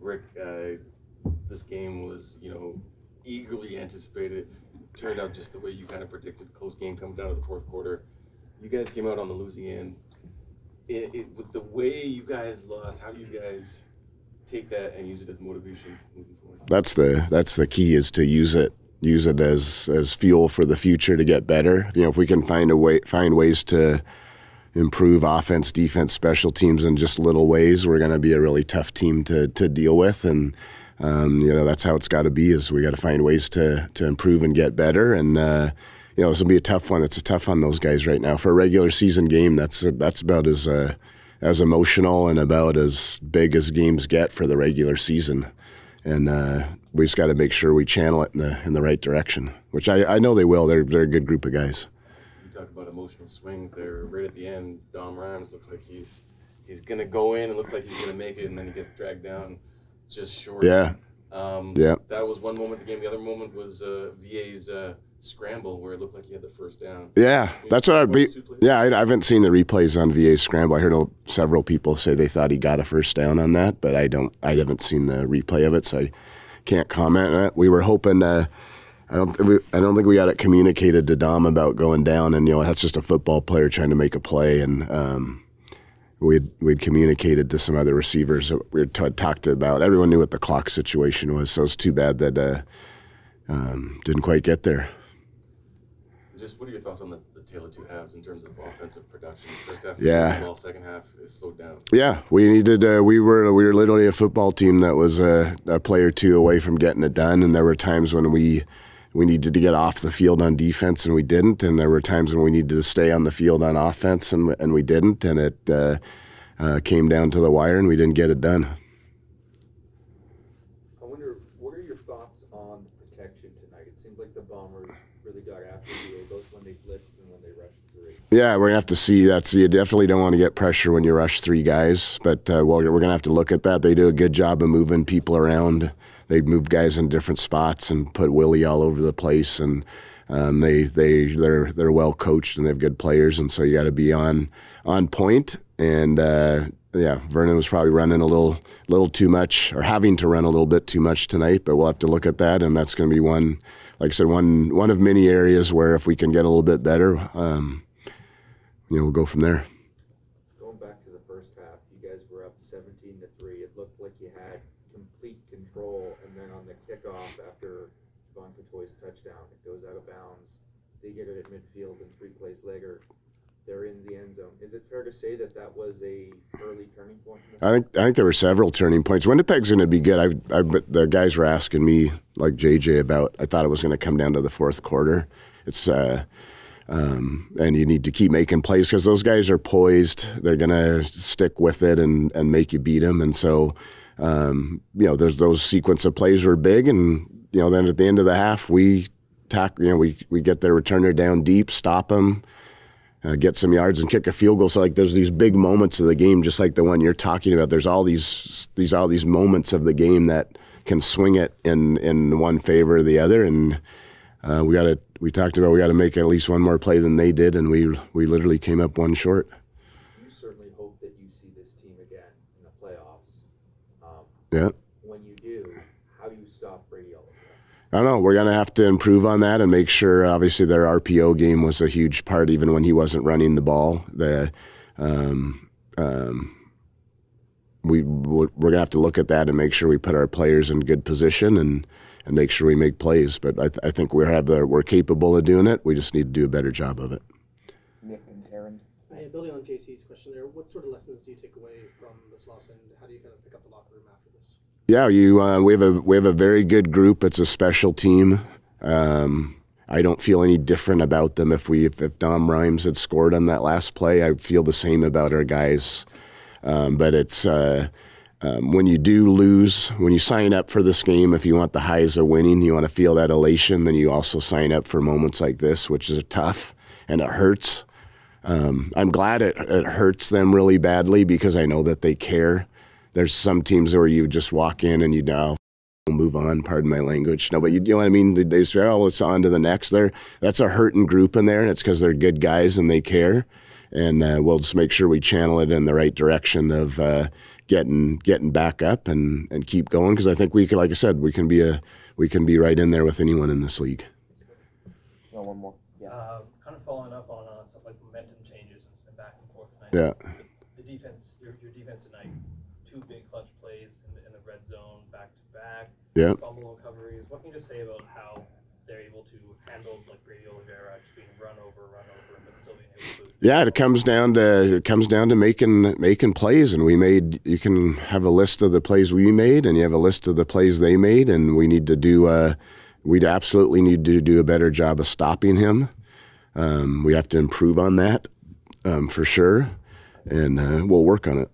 Rick, uh, this game was, you know, eagerly anticipated. Turned out just the way you kind of predicted. Close game coming down to the fourth quarter. You guys came out on the losing end. It, it, with the way you guys lost, how do you guys take that and use it as motivation moving forward? That's the that's the key is to use it use it as as fuel for the future to get better. You know, if we can find a way find ways to improve offense, defense, special teams in just little ways, we're going to be a really tough team to to deal with and um, you know that's how it's got to be. Is we got to find ways to to improve and get better, and uh, you know this will be a tough one. It's a tough on those guys right now for a regular season game. That's that's about as uh, as emotional and about as big as games get for the regular season, and uh, we just got to make sure we channel it in the in the right direction. Which I, I know they will. They're they're a good group of guys. You talk about emotional swings there. Right at the end, Dom Rhymes looks like he's he's gonna go in. It looks like he's gonna make it, and then he gets dragged down just short. Yeah. Um, Yeah. That was one moment of the game. The other moment was uh, VA's uh, scramble where it looked like he had the first down. Yeah, that's what I'd be. Those two plays? Yeah, I, I haven't seen the replays on VA's scramble. I heard several people say they thought he got a first down on that, but I don't. I haven't seen the replay of it, so I can't comment on it. We were hoping. Uh, I don't. th- We, I don't think we got it communicated to Dom about going down, and you know that's just a football player trying to make a play, and um, we'd we'd communicated to some other receivers. that We t- talked about. Everyone knew what the clock situation was, so it's too bad that uh, um, didn't quite get there. Just what are your thoughts on the, the tale of two halves in terms of offensive production? First half, Yeah. Well, second half is slowed down. Yeah, we needed. Uh, we were we were literally a football team that was a, a play or two away from getting it done, and there were times when we we needed to get off the field on defense and we didn't, and there were times when we needed to stay on the field on offense and and we didn't, and it uh, uh, came down to the wire and we didn't get it done. I wonder, what are your thoughts on protection tonight? It seemed like the Bombers really got after VA, both when they blitzed and when they rushed three. Yeah, we're gonna have to see. That's you definitely don't want to get pressure when you rush three guys, but uh, well, we're gonna have to look at that. They do a good job of moving people around. They move guys in different spots and put Willie all over the place, and um, they they they're they're well coached and they have good players, and so you got to be on on point. And uh, yeah, Vernon was probably running a little little too much or having to run a little bit too much tonight, but we'll have to look at that, and that's going to be one, like I said, one one of many areas where if we can get a little bit better. Um, you know, we'll go from there. Going back to the first half, you guys were up seventeen to three. It looked like you had complete control, and then on the kickoff after Von Cottoy's touchdown, it goes out of bounds. They get it at midfield, and three plays later, they're in the end zone. Is it fair to say that that was a early turning point? I think I think there were several turning points. Winnipeg's going to be good. I, I the guys were asking me like JJ about. I thought it was going to come down to the fourth quarter. It's uh, um, and you need to keep making plays because those guys are poised. They're going to stick with it and and make you beat them. And so, um, you know, there's those sequence of plays were big, and you know, then at the end of the half, we tack. You know, we we get their returner down deep, stop them uh, get some yards and kick a field goal. So like there's these big moments of the game, just like the one you're talking about. There's all these these all these moments of the game that can swing it in in one favor or the other. And uh, we got to we talked about we got to make at least one more play than they did, and we we literally came up one short. You certainly hope that you see this team again in the playoffs. Um, Yeah. when you do, how do you stop Brady Oliveira? I don't know. We're gonna have to improve on that and make sure. Obviously, their RPO game was a huge part, even when he wasn't running the ball. The um, um, we we're gonna have to look at that and make sure we put our players in good position and and make sure we make plays. But I, th- I think we have the, we're capable of doing it. We just need to do a better job of it. Nick and Taryn. Hey, building on JC's question there, what sort of lessons do you take away from this loss, and how do you kind of pick up the locker room after this? Yeah, you. Uh, we have a we have a very good group. It's a special team. Um, I don't feel any different about them. If we if, if Dom Rhymes had scored on that last play, I feel the same about our guys. Um, but it's uh, um, when you do lose, when you sign up for this game, if you want the highs of winning, you want to feel that elation. Then you also sign up for moments like this, which is tough and it hurts. Um, I'm glad it, it hurts them really badly because I know that they care. There's some teams where you just walk in and you know move on. Pardon my language. No, but you, you know what I mean. They, say, "Oh, it's on to the next." There, that's a hurting group in there, and it's because they're good guys and they care. And uh, we'll just make sure we channel it in the right direction of uh, getting getting back up and and keep going because I think we can, like I said, we can be a we can be right in there with anyone in this league. No, one more. Yeah. Um, kind of following up on uh, stuff like momentum changes and, and back and forth tonight. Yeah. The, defense, your, your defense tonight, two big clutch plays in the, in the red zone, back to back. Yeah. Fumble recoveries. What can you just say about how they're able to handle like Brady Oliveira just being run over, run over, but still being able to? Yeah, it comes down to it comes down to making making plays, and we made. You can have a list of the plays we made, and you have a list of the plays they made, and we need to do. Uh, we'd absolutely need to do a better job of stopping him. Um, we have to improve on that um, for sure, and uh, we'll work on it.